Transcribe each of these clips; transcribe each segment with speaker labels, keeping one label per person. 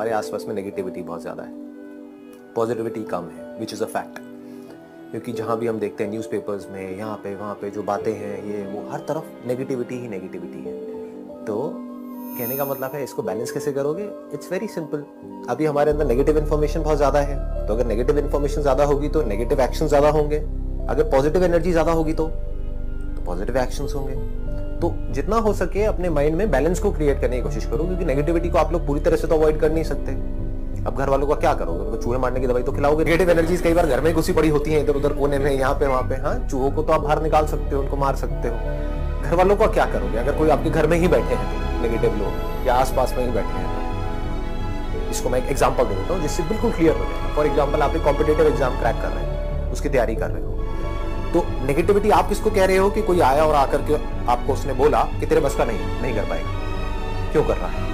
Speaker 1: हमारे आसपास में नेगेटिविटी बहुत ज़्यादा है। पॉजिटिविटी कम है विच इज़ अ फैक्ट क्योंकि जहाँ भी हम देखते हैं न्यूज़पेपर्स में, यहाँ पे, वहाँ पे जो बातें हैं, ये वो हर तरफ़ नेगेटिविटी ही नेगेटिविटी है। तो कहने का मतलब है, इसको बैलेंस कैसे करोगे? इट्स वेरी सिंपल अभी हमारे अंदर नेगेटिव इन्फॉर्मेशन बहुत ज़्यादा है। तो अगर नेगेटिव इन्फॉर्मेशन ज़्यादा होगी तो नेगेटिव एक्शन ज़्यादा होंगे। अगर पॉजिटिव एनर्जी ज़्यादा होगी तो पॉजिटिव एक्शन होंगे। तो जितना हो सके अपने माइंड में बैलेंस को क्रिएट करने की कोशिश करो, क्योंकि नेगेटिविटी को आप लोग पूरी तरह से तो अवॉइड कर नहीं सकते। अब घर वालों का क्या करोगे? उनको चूहे मारने की दवाई तो खिलाओगे? नेगेटिव एनर्जीज कई बार घर में घुसी पड़ी होती है, इधर उधर कोने में, यहाँ पे, वहाँ पे। हाँ चूहों को तो आप बाहर निकाल सकते हो, उनको मार सकते हो। घर वालों का क्या करोगे? अगर कोई आपके घर में ही बैठे हैं तो नेगेटिव लोग, या आसपास में ही बैठे हैं। तो इसको मैं एक एग्ज़ाम्पल दे देता हूँ, जिससे बिल्कुल क्लियर हो जाएगा फॉर एग्ज़ाम्पल आप एक कॉम्पिटेटिव एग्ज़ाम क्रैक कर रहे हैं, उसकी तैयारी कर रहे हो। तो नेगेटिविटी आप किसको कह रहे हो कि कोई आया और आकर के आपको उसने बोला कि तेरे बस का नहीं नहीं कर पाएगा? क्यों कर रहा है?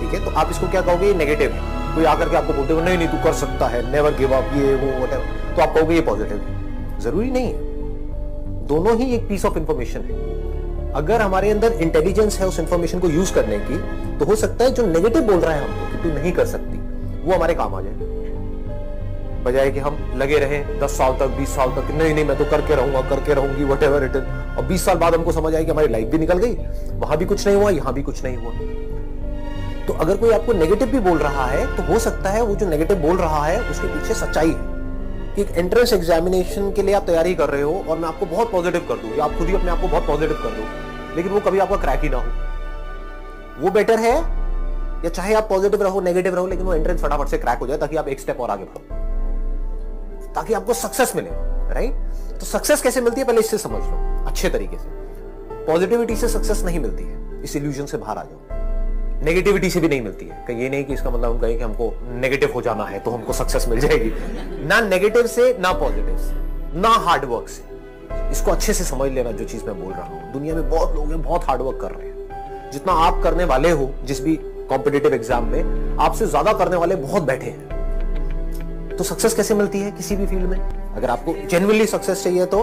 Speaker 1: ठीक है तो आप इसको क्या कहोगे? नेगेटिव है। कोई आकर के आपको बोलते हो नहीं नहीं, तू कर सकता है नेवर गिव अप ये, वो वट तो आप कहोगे, ये पॉजिटिव है। ज़रूरी नहीं है। दोनों ही एक पीस ऑफ़ इंफॉर्मेशन है। अगर हमारे अंदर इंटेलिजेंस है उस इंफॉर्मेशन को यूज़ करने की तो हो सकता है जो नेगेटिव बोल रहा है हमको कि तू नहीं कर सकती, वो हमारे काम आ जाए। बजाय कि हम लगे रहे, दस साल तक, बीस साल तक नहीं नहीं, मैं तो करके रहूँगा, करके रहूँगी वट एवर इट इज़ और बीस साल बाद हमको समझ आए कि हमारी लाइफ भी निकल गई। वहाँ भी कुछ नहीं हुआ, यहाँ भी कुछ नहीं हुआ। तो अगर कोई आपको नेगेटिव भी बोल रहा है तो हो सकता है वो जो नेगेटिव बोल रहा है, उसके पीछे सच्चाई है। कि एक एंट्रेंस एग्जामिनेशन के लिए आप तैयारी कर रहे हो, और मैं आपको बहुत पॉजिटिव कर दूँ। या आप खुद ही अपने आप को बहुत पॉजिटिव कर दो। लेकिन वो कभी आपका क्रैक ही ना हो। वो बेटर है, या चाहे आप पॉजिटिव रहो नेगेटिव रहो, लेकिन वो एंट्रेंस फटाफट से क्रैक हो जाए, ताकि आप एक स्टेप और आगे बढ़ो। ताकि आपको सक्सेस मिले राइट तो सक्सेस कैसे मिलती है? पहले इससे समझ लो, अच्छे तरीके से। पॉजिटिविटी से सक्सेस नहीं मिलती है, इस इल्यूजन से बाहर आ जाओ। नेगेटिविटी से भी नहीं मिलती है। कहीं ये नहीं कि इसका मतलब हम कहें कि हमको नेगेटिव हो जाना है तो हमको सक्सेस मिल जाएगी। ना नेगेटिव से, ना पॉजिटिव से, ना हार्डवर्क से। इसको अच्छे से समझ लेना जो चीज़ मैं बोल रहा हूँ। दुनिया में बहुत लोग हैं, बहुत हार्डवर्क कर रहे हैं। जितना आप करने वाले हो, जिस भी कॉम्पिटेटिव एग्ज़ाम में, आपसे ज़्यादा करने वाले बहुत बैठे हैं। तो सक्सेस कैसे मिलती है किसी भी फ़ील्ड में? अगर आपको जेनुअनली सक्सेस चाहिए तो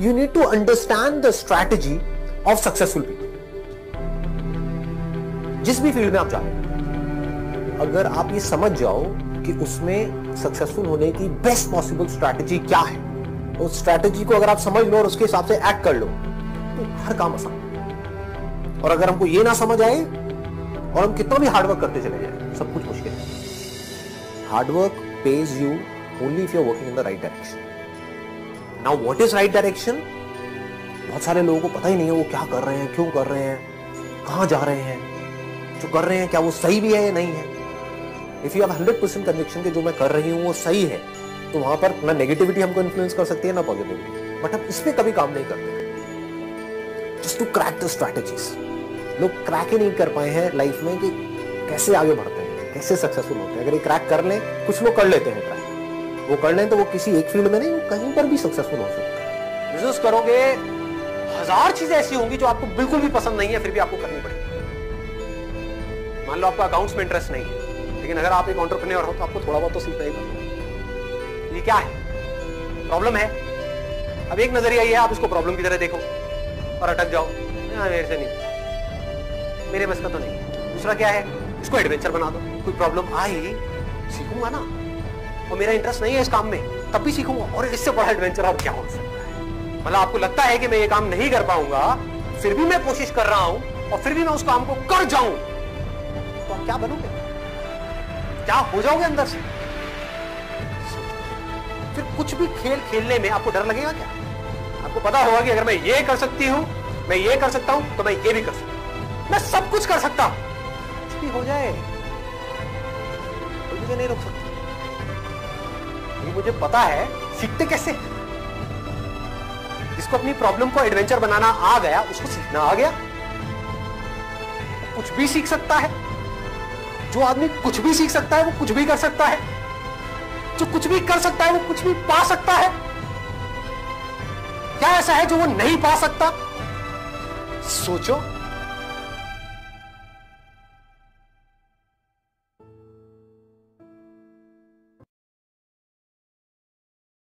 Speaker 1: you need to understand the strategy of successful people जिस भी फ़ील्ड में आप जा रहे हैं अगर आप ये समझ जाओ कि उसमें सक्सेसफुल होने की बेस्ट पॉसिबल स्ट्रैटेजी क्या है उस स्ट्रैटेजी को अगर आप समझ लो और उसके हिसाब से एक्ट कर लो तो हर काम आसान और अगर हमको ये ना समझ आए, और हम कितना भी हार्डवर्क करते चले जाए, सब कुछ मुश्किल है। Hard work you only if you are working in the right direction now what is right direction बहुत सारे लोगों को पता ही नहीं है वो क्या कर रहे हैं, क्यों कर रहे हैं, कहाँ जा रहे हैं, जो कर रहे हैं क्या वो सही भी है या नहीं है? If you have hundred percent conviction जो मैं कर रही हूँ वो सही है तो वहाँ पर ना नेगेटिविटी हमको इन्फ्लुएंस कर सकती है, ना पॉजिटिविटी बट हम इस पर कभी काम नहीं करते। Just to crack the strategies लोग क्रैक ही नहीं कर पाए हैं लाइफ में कि कैसे आगे बढ़ते कैसे सक्सेसफुल होते हैं? अगर ये क्रैक कर लें कुछ लोग कर लेते हैं क्रैक वो कर लें तो वो किसी एक फ़ील्ड में नहीं कहीं पर भी सक्सेसफुल हो सकता है। बिज़नेस करोगे हज़ार चीज़ें ऐसी होंगी जो आपको बिल्कुल भी पसंद नहीं है फिर भी आपको करनी पड़ेगी। मान लो आपको अकाउंट्स में इंटरेस्ट नहीं है लेकिन अगर आप एक ऑन्टरप्रेन्योर हो तो आपको थोड़ा बहुत तो सीखना ही पड़ेगा। ये क्या है? प्रॉब्लम है। अब एक नज़रिया ये है आप इसको प्रॉब्लम की तरह देखो और अटक जाओ। हाँ, मेरे से नहीं। मेरे बस का तो नहीं। दूसरा क्या है? इसको एडवेंचर बना दो। कोई प्रॉब्लम आई सीखूँगा ना। और मेरा इंटरेस्ट नहीं है इस काम में, तब भी सीखूँगा। और इससे बड़ा एडवेंचर और क्या हो सकता है? मतलब आपको लगता है कि मैं ये काम नहीं कर पाऊँगा, फिर भी मैं कोशिश कर रहा हूँ, और फिर भी मैं उस काम को कर जाऊँ। तो आप क्या बनोगे? क्या हो जाओगे अंदर से? फिर कुछ भी खेल खेलने में आपको डर लगेगा क्या? आपको पता होगा कि अगर मैं ये कर सकती हूँ, मैं ये कर सकता हूँ तो मैं ये भी कर सकता हूँ। मैं सब कुछ कर सकता हूँ। भी हो जाए। कोई मुझे नहीं रोक सकता। मुझे पता है, सीखते कैसे? जिसको अपनी प्रॉब्लम को एडवेंचर बनाना आ गया, उसको सीखना आ गया। कुछ भी सीख सकता है। जो आदमी कुछ भी सीख सकता है, वो कुछ भी कर सकता है। जो कुछ भी कर सकता है, वो कुछ भी पा सकता है। क्या ऐसा है जो वो नहीं पा सकता? सोचो।